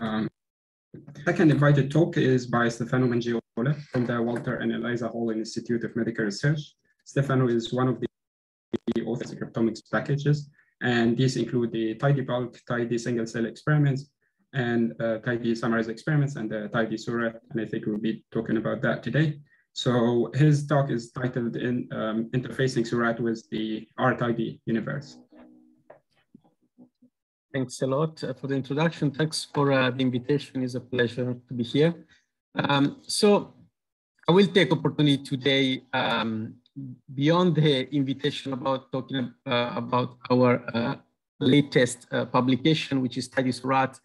Um, second invited talk is by Stefano Mangiola from the Walter and Eliza Hall Institute of Medical Research. Stefano is one of the authors of cryptomics packages, and these include the tidy bulk, tidy single cell experiments, and uh, tidy summarized experiments, and the tidy Seurat, and I think we'll be talking about that today. So his talk is titled in um, Interfacing Seurat with the RTidy universe. Thanks a lot uh, for the introduction. Thanks for uh, the invitation. It's a pleasure to be here. Um, so I will take opportunity today um, beyond the invitation about talking uh, about our uh, latest uh, publication, which is Tidy Seurat,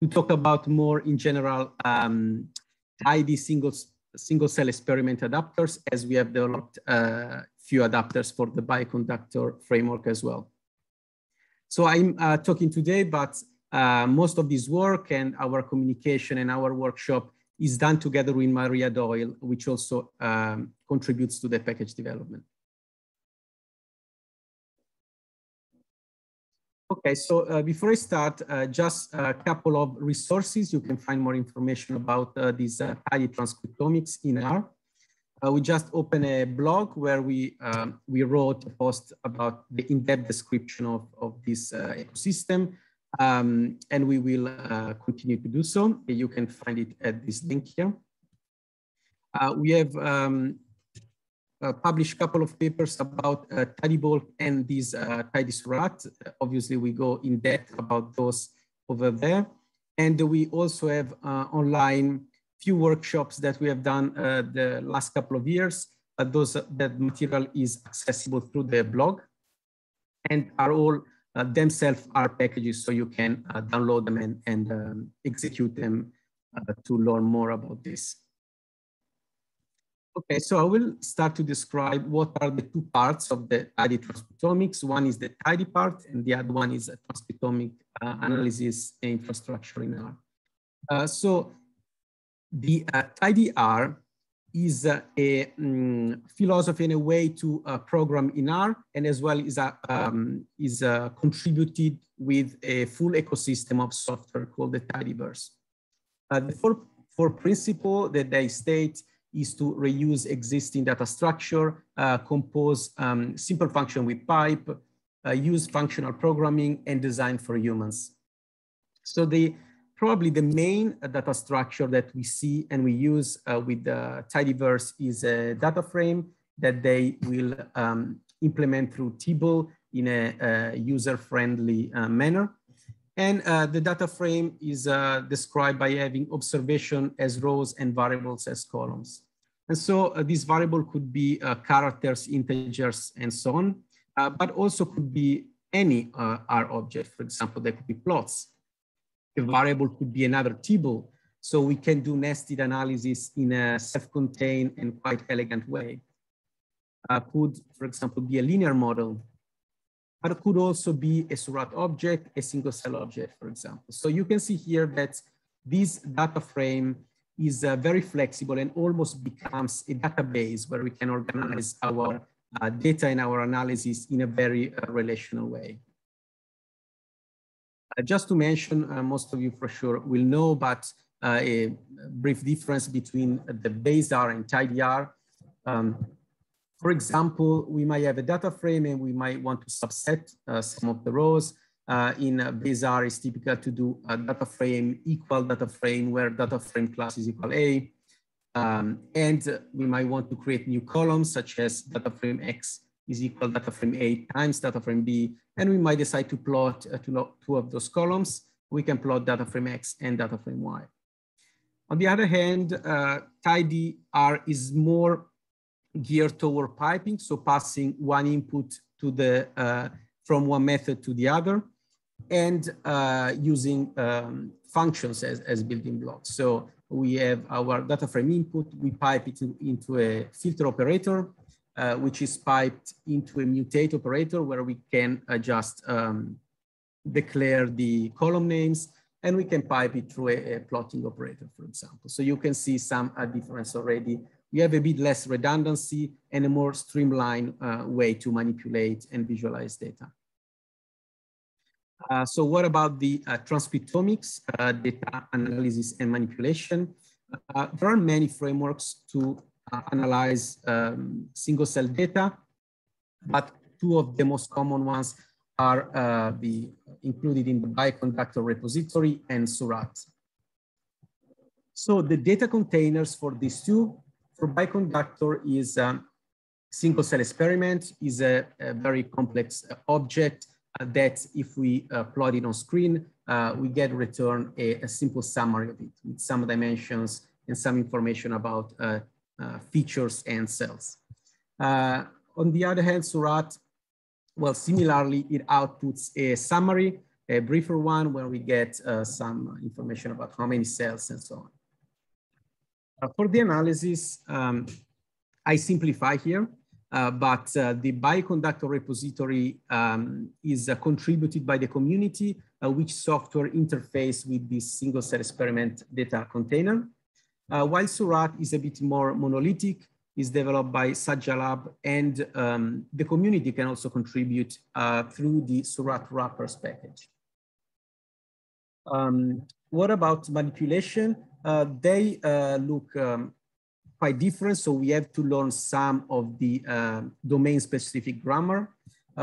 to talk about more in general um, tidy single, single cell experiment adapters, as we have developed a uh, few adapters for the bioconductor framework as well. So I'm uh, talking today, but uh, most of this work and our communication and our workshop is done together with Maria Doyle, which also um, contributes to the package development. Okay, so uh, before I start, uh, just a couple of resources. You can find more information about uh, this uh, transcriptomics in R. Uh, we just opened a blog where we um, we wrote a post about the in-depth description of, of this uh, ecosystem, um, and we will uh, continue to do so. You can find it at this link here. Uh, we have um, uh, published a couple of papers about uh, bulk and these uh, tidy Seurat. Obviously, we go in depth about those over there. And we also have online few workshops that we have done uh, the last couple of years. Uh, those that material is accessible through the blog and are all uh, themselves are packages so you can uh, download them and, and um, execute them uh, to learn more about this. Okay, so I will start to describe what are the two parts of the tidy transcriptomics. One is the tidy part and the other one is a transcriptomic uh, analysis infrastructure in R. Uh, so the uh, TidyR is uh, a um, philosophy and a way to uh, program in R, and as well is, um, is uh, contributed with a full ecosystem of software called the Tidyverse. Uh, the four, four principle that they state is to reuse existing data structure, uh, compose um, simple function with pipe, use functional programming, and design for humans. So the probably the main data structure that we see and we use uh, with the Tidyverse is a data frame that they will um, implement through Tibble in a, a user-friendly uh, manner. And uh, the data frame is uh, described by having observation as rows and variables as columns. And so uh, this variable could be uh, characters, integers, and so on, but also could be any R object. For example, there could be plots a variable could be another table. So we can do nested analysis in a self-contained and quite elegant way. Uh, could, for example, be a linear model, but could also be a Seurat object, a single cell object, for example. So you can see here that this data frame is uh, very flexible and almost becomes a database where we can organize our uh, data and our analysis in a very uh, relational way. Uh, just to mention, uh, most of you for sure will know, but uh, a brief difference between the base R and tidy R. Um, for example, we might have a data frame and we might want to subset some of the rows. Uh, in uh, it's typical to do a data frame equal data frame where data frame class is equal A. Um, and we might want to create new columns such as data frame X is equal to data frame A times data frame B. And we might decide to plot uh, two of those columns. We can plot data frame X and data frame Y. On the other hand, uh, tidy R is more geared toward piping, so passing one input to the uh, from one method to the other, and uh, using um, functions as, as building blocks. So we have our data frame input, we pipe it into a filter operator, uh, which is piped into a mutate operator where we can just um, declare the column names and we can pipe it through a, a plotting operator, for example. So you can see some uh, difference already. We have a bit less redundancy and a more streamlined uh, way to manipulate and visualize data. Uh, so what about the uh, transcriptomics, uh, data analysis and manipulation? Uh, there are many frameworks to uh, analyze um, single cell data, but two of the most common ones are uh, the included in the bioconductor repository and Seurat. So the data containers for these two, for bioconductor is um, single cell experiment is a, a very complex object uh, that if we uh, plot it on screen, uh, we get return a, a, simple summary of it with some dimensions and some information about uh, uh, features and cells. Uh, on the other hand, Seurat, well, similarly, it outputs a summary, a briefer one where we get some information about how many cells and so on. Uh, for the analysis, um, I simplify here, uh, but uh, the bioconductor repository um, is uh, contributed by the community, uh, which software interface with this single cell experiment data container. Uh, while Seurat is a bit more monolithic, is developed by Satijalab, and um, the community can also contribute through the Seurat wrappers package. Um, what about manipulation? Uh, they uh, look um, quite different. So we have to learn some of the uh, domain specific grammar.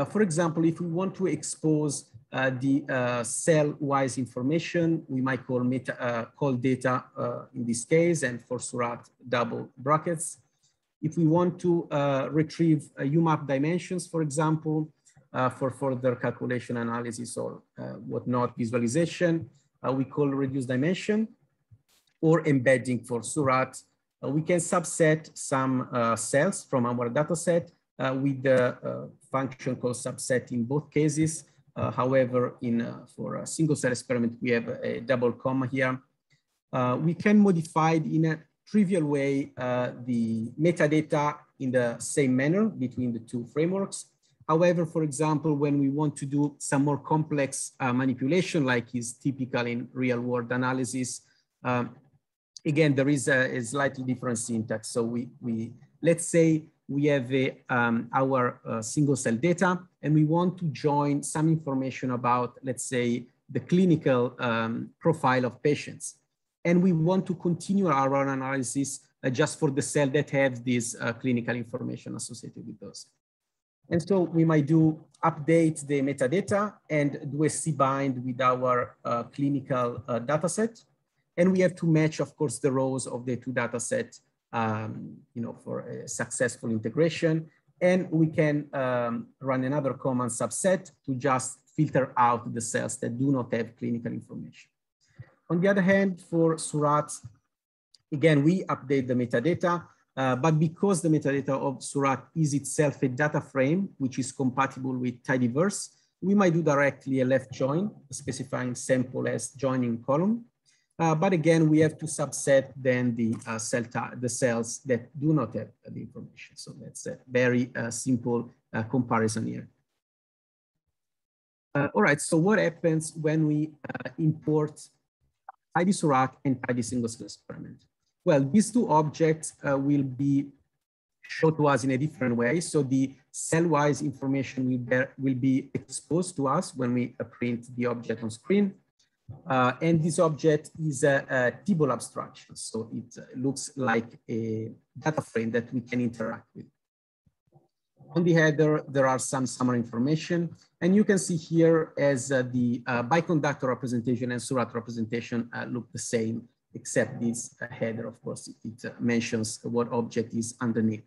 for example, if we want to expose uh, the uh, cell-wise information, we might call meta, uh, call data in this case, and for Seurat double brackets. If we want to retrieve UMAP dimensions, for example, for further calculation analysis or whatnot visualization, we call reduced dimension or embedding for Seurat. Uh, we can subset some uh, cells from our data set uh, with the function called subset in both cases. However, in for a single cell experiment, we have a double comma here. we can modify in a trivial way the metadata in the same manner between the two frameworks. However, for example, when we want to do some more complex uh, manipulation, like is typical in real world analysis, um, again, there is a, a, slightly different syntax. So we, we let's say we have a, um, our uh, single cell data and we want to join some information about, let's say, the clinical um, profile of patients. And we want to continue our analysis uh, just for the cell that have this uh, clinical information associated with those. And so we might do update the metadata and do a C-bind with our uh, clinical uh, data set and we have to match, of course, the rows of the two data sets, um, you know, for a successful integration. And we can um, run another command subset to just filter out the cells that do not have clinical information. On the other hand, for Seurat, again, we update the metadata, uh, but because the metadata of Seurat is itself a data frame, which is compatible with tidyverse, we might do directly a left join, specifying sample as joining column. Uh, but again, we have to subset then the uh, cell the cells that do not have the information. So that's a very uh, simple uh, comparison here. Uh, all right, so what happens when we uh, import tidy Seurat and tidy single cell experiment? Well, these two objects will be shown to us in a different way. So the cell-wise information will, will be exposed to us when we print the object on screen. Uh, and this object is a, a tibble abstraction. So it looks like a data frame that we can interact with. On the header, there are some summary information. And you can see here as uh, the uh, bioconductor representation and Seurat representation uh, look the same, except this uh, header, of course, it, it uh, mentions what object is underneath.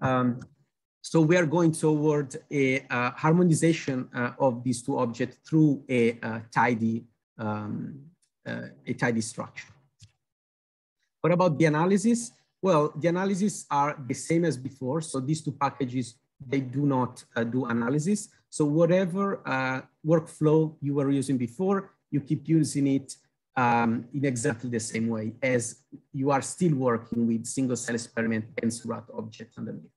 Um, so we are going toward a uh, harmonization uh, of these two objects through a uh, tidy, um, uh, a tidy structure. What about the analysis? Well, the analysis are the same as before. So these two packages, they do not uh, do analysis. So whatever uh, workflow you were using before, you keep using it um, in exactly the same way as you are still working with single cell experiment and Seurat object underneath.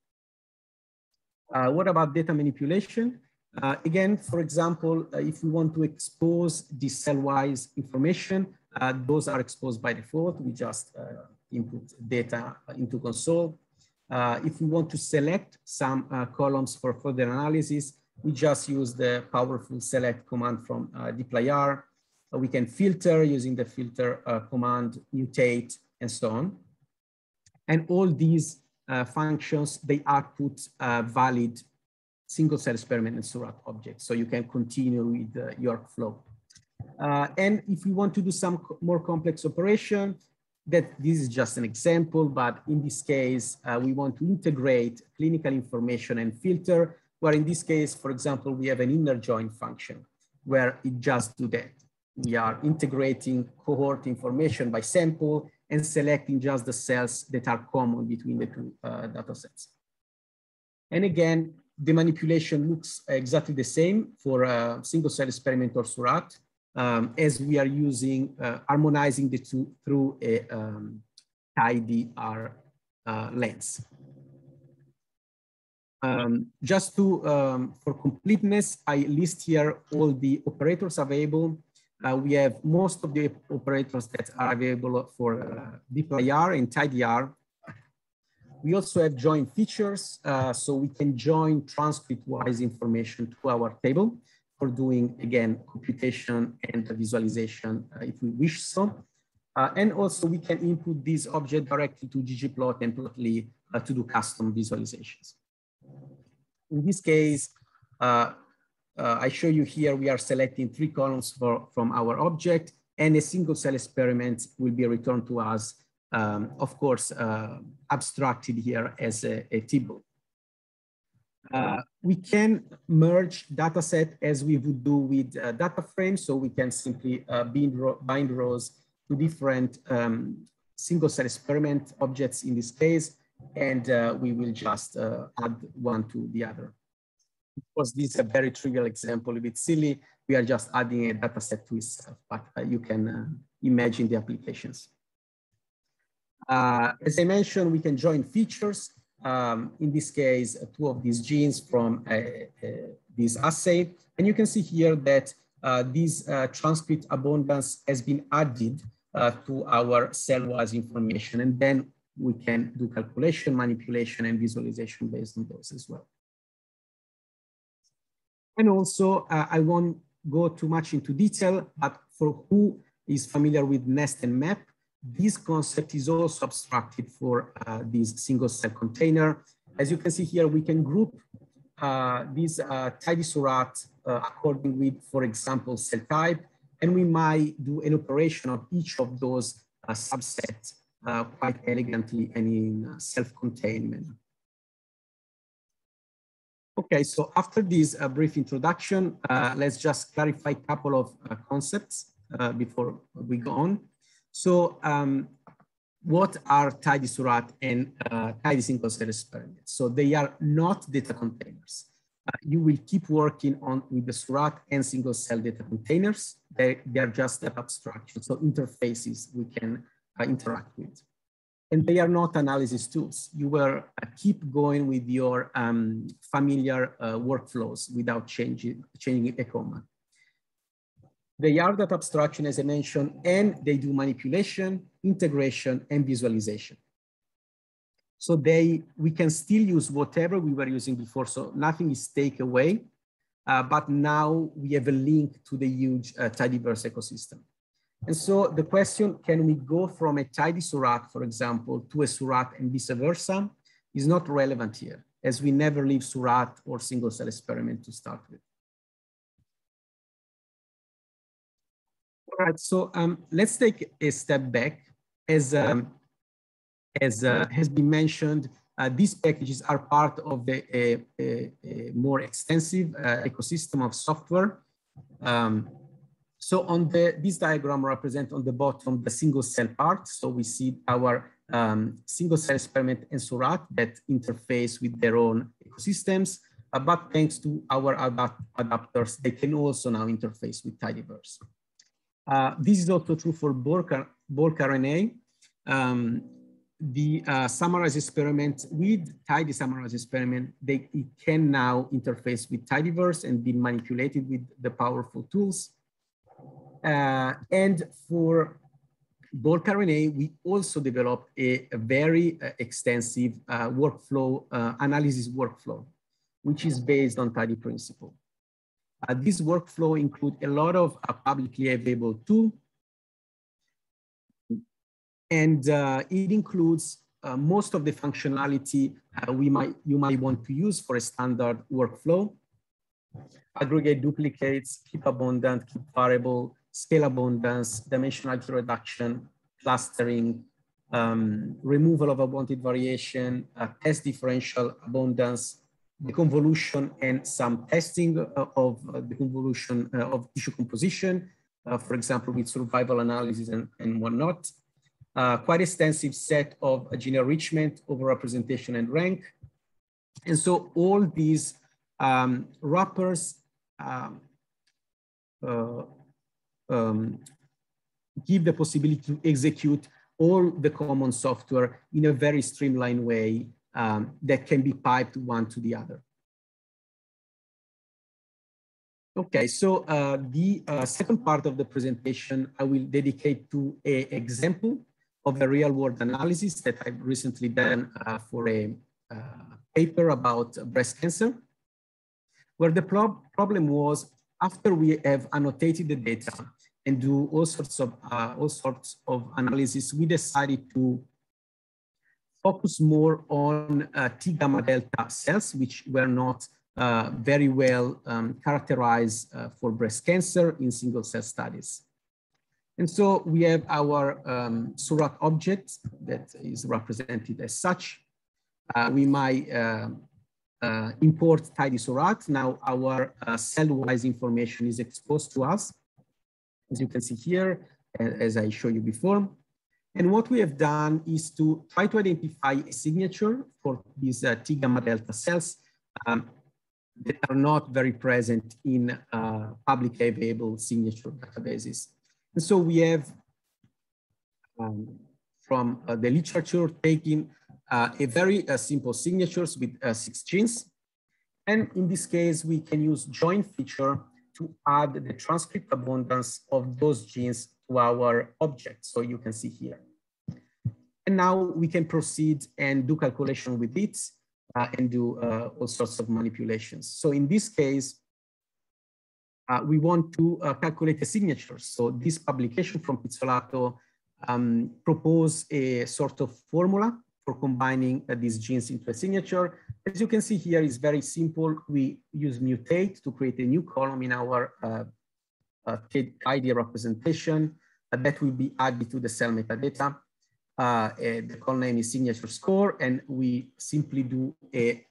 Uh, what about data manipulation? Uh, again, for example, uh, if we want to expose the cell-wise information, uh, those are exposed by default. We just uh, input data into console. Uh, if we want to select some columns for further analysis, we just use the powerful select command from uh, dplyr. Uh, we can filter using the filter uh, command, mutate, and so on. And all these uh, functions, they output uh, valid single cell experiment and Seurat objects. So you can continue with uh, your flow. Uh, and if we want to do some more complex operation, that this is just an example, but in this case, uh, we want to integrate clinical information and filter, where in this case, for example, we have an inner join function where it just do that. We are integrating cohort information by sample and selecting just the cells that are common between the two uh, data sets. And again, the manipulation looks exactly the same for a single cell experiment or Seurat um, as we are using, uh, harmonizing the two through a um, TidyR uh, lens. Um, just to, um, for completeness, I list here all the operators available. Uh, we have most of the operators that are available for uh, dplyr and TidyR. We also have join features, uh, so we can join transcript-wise information to our table for doing, again, computation and visualization uh, if we wish so. Uh, and also we can input this object directly to ggplot and plotly uh, to do custom visualizations. In this case, uh, uh, I show you here, we are selecting three columns for, from our object and a single cell experiment will be returned to us, um, of course, uh, abstracted here as a, a table. Uh, we can merge data set as we would do with uh, data frames. So we can simply uh, bind, ro bind rows to different um, single cell experiment objects in this case, and uh, we will just uh, add one to the other. Of course, this is a very trivial example, a bit silly. We are just adding a data set to itself, but you can imagine the applications. As I mentioned, we can join features um, in this case, two of these genes from uh, uh, this assay. And you can see here that uh, this transcript abundance has been added to our cell-wise information. And then we can do calculation, manipulation, and visualization based on those as well. And also, uh, I won't go too much into detail, but for who is familiar with NEST and MAP, this concept is also abstracted for uh, this single cell container. As you can see here, we can group uh, these uh, tidy Seurat uh, according with, for example, cell type, and we might do an operation of each of those uh, subsets uh, quite elegantly and in self-contained Okay, so after this brief introduction, let's just clarify a couple of concepts before we go on. So um, what are tidy Seurat and uh, tidy single cell experiments? So they are not data containers. Uh, you will keep working on with the Seurat and single cell data containers. They, they are just abstractions, so interfaces we can uh, interact with. And they are not analysis tools. You will uh, keep going with your um, familiar uh, workflows without changing, changing a comma. They are that abstraction, as I mentioned, and they do manipulation, integration, and visualization. So they, we can still use whatever we were using before. So nothing is taken away, uh, but now we have a link to the huge uh, tidyverse ecosystem. And so the question, can we go from a tidy Seurat, for example, to a Seurat and vice versa, is not relevant here, as we never leave Seurat or single cell experiment to start with. Right, so um, let's take a step back. As, um, as uh, has been mentioned, uh, these packages are part of the a, a, a more extensive uh, ecosystem of software. Um, so on the, this diagram represent on the bottom the single cell part. So we see our um, single cell experiment and Seurat that interface with their own ecosystems. Uh, but thanks to our adapt adapters, they can also now interface with Tidyverse. Uh, this is also true for bulk, RNA. Um, the uh, summarized experiment with tidy summarized experiment, they it can now interface with tidyverse and be manipulated with the powerful tools. Uh, and for bulk RNA, we also developed a, a very uh, extensive uh, workflow, uh, analysis workflow. which is based on tidy principle. Uh, this workflow includes a lot of uh, publicly available tools, and uh, it includes uh, most of the functionality uh, we might you might want to use for a standard workflow. Aggregate duplicates, keep abundant, keep variable, scale abundance, dimensionality reduction, clustering, um, removal of unwanted variation, uh, test differential abundance, deconvolution and some testing of deconvolution uh, of tissue composition, uh, for example, with survival analysis and, and whatnot. Uh, quite extensive set of gene enrichment over representation and rank. And so all these um, wrappers um, uh, um, give the possibility to execute all the common software in a very streamlined way um, that can be piped one to the other. Okay, so uh, the uh, second part of the presentation I will dedicate to an example of a real world analysis that I've recently done uh, for a uh, paper about breast cancer, where the prob problem was after we have annotated the data and do all sorts of uh, all sorts of analysis, we decided to focus more on uh, T gamma delta cells, which were not uh, very well um, characterized uh, for breast cancer in single cell studies. And so we have our um, Seurat object that is represented as such. Uh, we might uh, uh, import tidy Seurat. Now our cell-wise information is exposed to us, as you can see here, as I showed you before. And what we have done is to try to identify a signature for these uh, T gamma delta cells um, that are not very present in uh, publicly available signature databases. And so we have um, from uh, the literature taking uh, a very uh, simple signatures with uh, six genes. And in this case, we can use join feature to add the transcript abundance of those genes to our object. So you can see here. And now we can proceed and do calculation with it uh, and do uh, all sorts of manipulations. So in this case, uh, we want to uh, calculate the signatures. So this publication from Pizzolato um, propose a sort of formula for combining uh, these genes into a signature. As you can see here, it's very simple. We use mutate to create a new column in our uh, uh, representation that will be added to the cell metadata. Uh, the call name is signature score, and we simply do a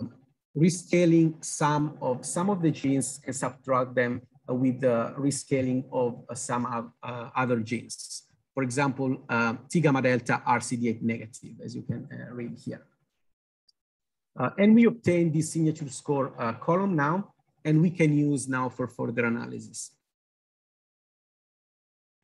um, rescaling some of some of the genes and subtract them uh, with the rescaling of uh, some uh, other genes. For example, uh, T gamma delta RCD8 negative, as you can uh, read here. Uh, and we obtain this signature score column now, and we can use now for further analysis.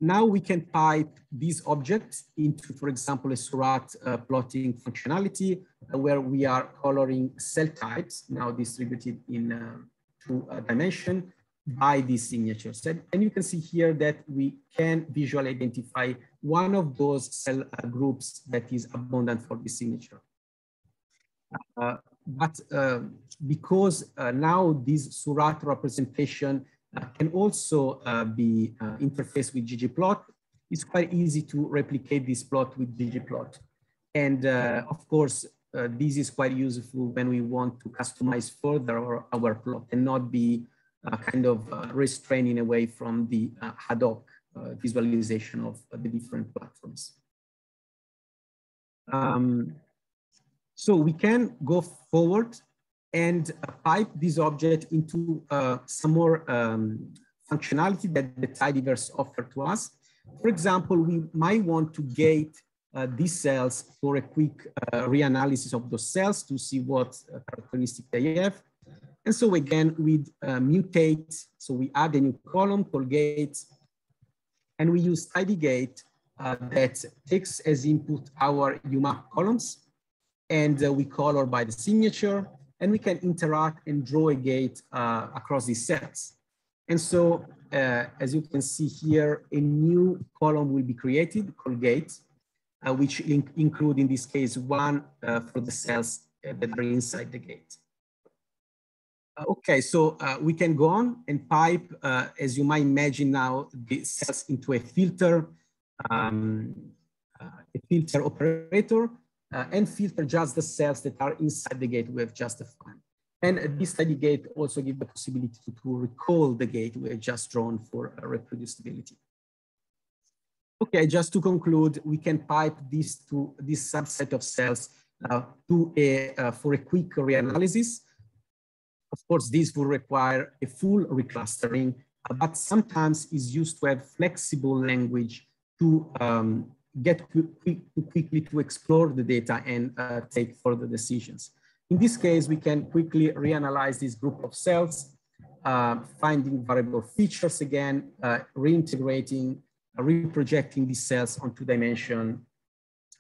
Now we can pipe these objects into, for example, a Seurat uh, plotting functionality uh, where we are coloring cell types now distributed in uh, two uh, dimension by these signatures. And you can see here that we can visually identify one of those cell uh, groups that is abundant for the signature. Uh, but because now this Seurat representation can also uh, be uh, interfaced with ggplot. It's quite easy to replicate this plot with ggplot. And uh, of course, uh, this is quite useful when we want to customize further our, our plot and not be uh, kind of restraining away from the ad hoc visualization of the different platforms. Um, so we can go forward and pipe this object into uh, some more um, functionality that the tidyverse offer to us. For example, we might want to gate uh, these cells for a quick uh, reanalysis of those cells to see what uh, characteristic they have. And so again, we uh, mutate, so we add a new column called gate, and we use tidygate uh, that takes as input our UMAP columns, and we color by the signature, and we can interact and draw a gate uh, across these sets. And so, uh, as you can see here, a new column will be created called gate, uh, which in include in this case one uh, for the cells that are inside the gate. okay, so uh, we can go on and pipe, uh, as you might imagine now, the cells into a filter, um, uh, a filter operator, uh, and filter just the cells that are inside the gate we have just defined. And this tidy gate also gives the possibility to, to, recall the gate we have just drawn for reproducibility. Okay, just to conclude, we can pipe this to this subset of cells uh, to a, uh, for a quick reanalysis. Of course, this will require a full reclustering, uh, but sometimes is used to have flexible language to um, get quick, quickly to explore the data and uh, take further decisions. In this case, we can quickly reanalyze this group of cells, uh, finding variable features again, uh, reintegrating reprojecting these cells on two dimension,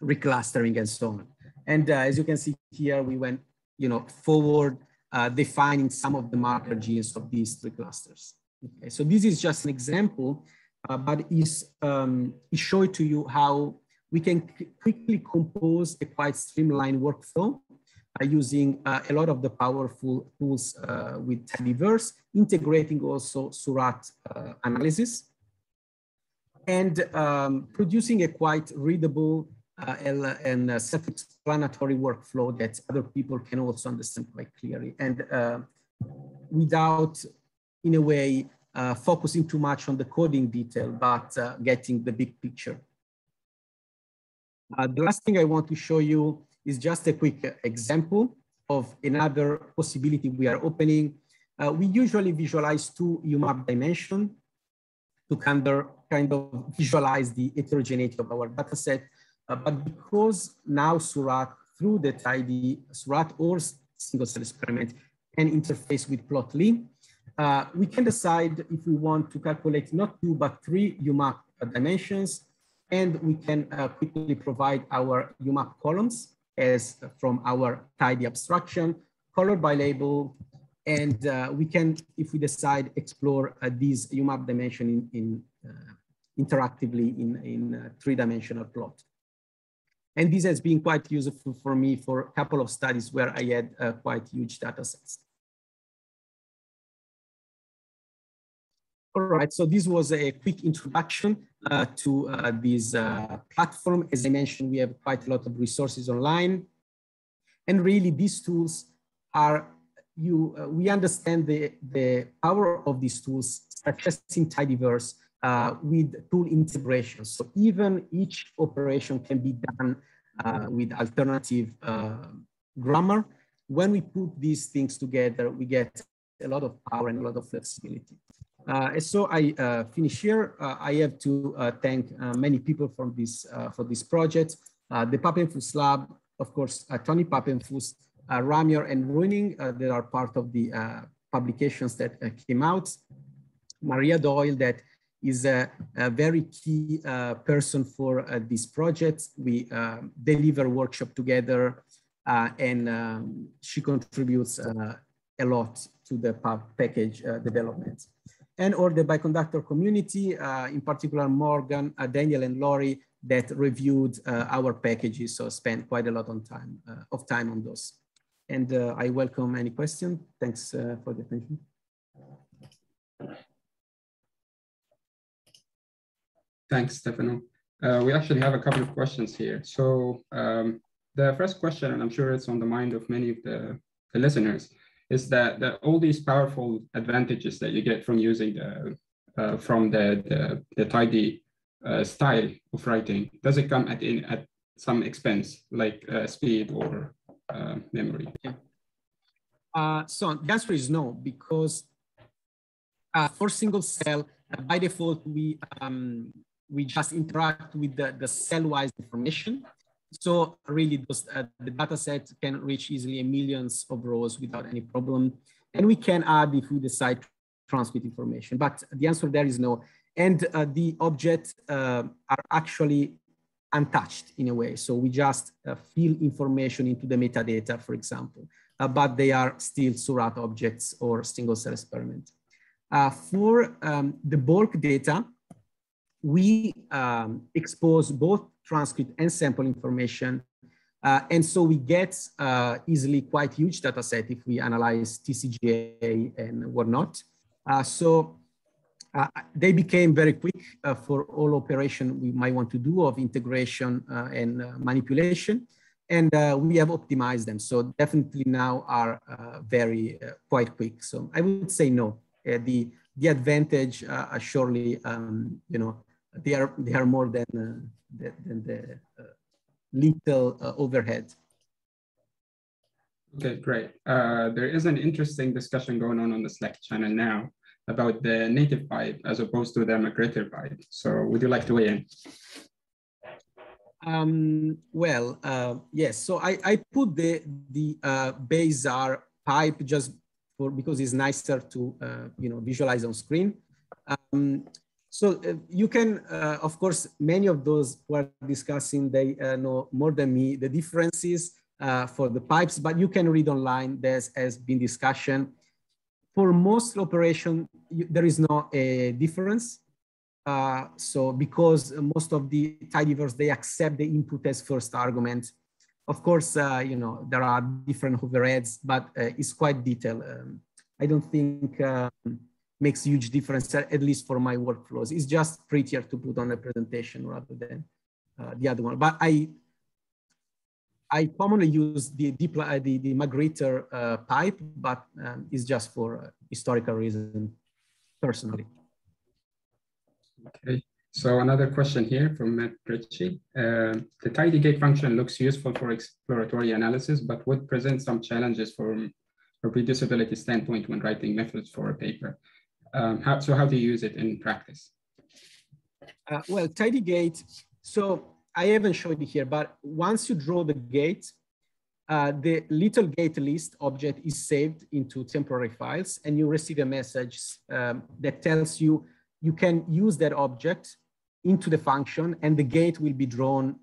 reclustering and so on. And uh, as you can see here, we went you know, forward uh, defining some of the marker genes of these three clusters. Okay, so this is just an example, but is um, it shows to you how we can quickly compose a quite streamlined workflow uh, using uh, a lot of the powerful tools uh, with Tidyverse, integrating also Seurat uh, analysis and um, producing a quite readable uh, and uh, self-explanatory workflow that other people can also understand quite clearly. And uh, without, in a way, uh, focusing too much on the coding detail, but uh, getting the big picture. Uh, the last thing I want to show you is just a quick example of another possibility we are opening. we usually visualize two UMAP dimension to kind of, kind of visualize the heterogeneity of our data set. Uh, but because now Seurat, through the tidy Seurat or single cell experiment, can interface with Plotly, uh, we can decide if we want to calculate not two, but three UMAP dimensions. And we can uh, quickly provide our UMAP columns as from our tidy abstraction, colored by label, and uh, we can, if we decide, explore uh, these UMAP dimension in, in uh, interactively in, in three-dimensional plot. And this has been quite useful for me for a couple of studies where I had uh, quite huge data sets. All right, so this was a quick introduction uh, to uh, this platform. As I mentioned, we have quite a lot of resources online. And really these tools are you, uh, we understand the, the power of these tools, such as in Tidyverse, uh, with tool integration. So even each operation can be done uh, with alternative uh, grammar. When we put these things together, we get a lot of power and a lot of flexibility. Uh, so I uh, finish here. Uh, I have to uh, thank uh, many people from this, for this project. the Papenfuss Lab, of course, Tony Papenfuss, uh, Ramyar and Ruining uh, that are part of the uh, publications that came out. Maria Doyle that is a, a very key person for this project. We deliver workshop together and um, she contributes a lot to the package development and or the Bioconductor community, uh, in particular Morgan, uh, Daniel and Laurie that reviewed uh, our packages, so spent quite a lot on time, of time on those. And I welcome any question. Thanks for the attention. Thanks, Stefano. Uh, we actually have a couple of questions here. So um, the first question, and I'm sure it's on the mind of many of the, the listeners, is that, that all these powerful advantages that you get from using the uh, from the the, the tidy uh, style of writing, does it come at in at some expense, like uh, speed or uh, memory? Yeah. Uh, so the answer is no, because uh, for single cell, by default, we um, we just interact with the, the cell-wise information. So really, those, uh, the data set can reach easily millions of rows without any problem. And we can add if we decide to transmit information, but the answer there is no. And uh, the objects uh, are actually untouched in a way. So we just uh, fill information into the metadata, for example, uh, but they are still Seurat objects or single cell experiment. Uh, for um, the bulk data, we um, expose both transcript and sample information Uh, and so we get uh, easily quite huge data set if we analyze TCGA and whatnot. Uh, so uh, they became very quick uh, for all operation we might want to do of integration uh, and manipulation. And we have optimized them. So definitely now are very quite quick. So I would say no. the the advantage surely, um, you know, they are they are more than the, than the little overhead. Okay, great. Uh, there is an interesting discussion going on on the Slack channel now about the native pipe as opposed to the magrittr pipe. So would you like to weigh in? Um, well, uh, yes. So I, I put the the uh, base R pipe just for because it's nicer to uh, you know visualize on screen. Um, so uh, you can, uh, of course, many of those who are discussing they uh, know more than me the differences uh, for the pipes, but you can read online. there has been discussion for most operation, there is no a difference. Uh, so because most of the tidyverse, they accept the input as first argument. Of course, uh, you know, there are different overheads, but it's quite detailed. Um, I don't think um, makes huge difference, at least for my workflows. It's just prettier to put on a presentation rather than uh, the other one. But I I commonly use the, uh, the, the magrittr uh, pipe, but um, it's just for uh, historical reason, personally. Okay, so another question here from Matt Ritchie. Uh, the tidy gate function looks useful for exploratory analysis, but would present some challenges from a reproducibility standpoint when writing methods for a paper. Um, how, so how do you use it in practice? Uh, well, tidy gate, so I haven't showed it here, but once you draw the gate, uh, the little gate list object is saved into temporary files and you receive a message um, that tells you you can use that object into the function and the gate will be drawn,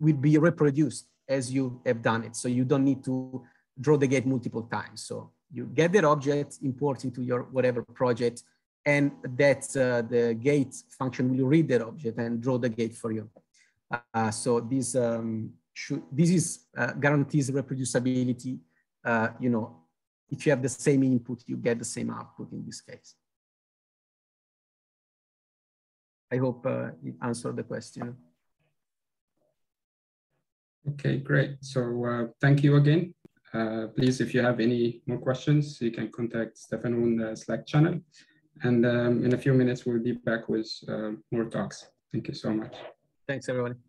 will be reproduced as you have done it. So you don't need to draw the gate multiple times. So you get that object, import into your whatever project, and that uh, the gate function will read that object and draw the gate for you. Uh, so this um, should this is uh, guarantees reproducibility. Uh, you know, if you have the same input, you get the same output in this case. I hope uh, it answered the question. Okay, great. So uh, thank you again. Uh, please, if you have any more questions, you can contact Stefano on the Slack channel. And um, in a few minutes, we'll be back with more talks. Thank you so much. Thanks, everyone.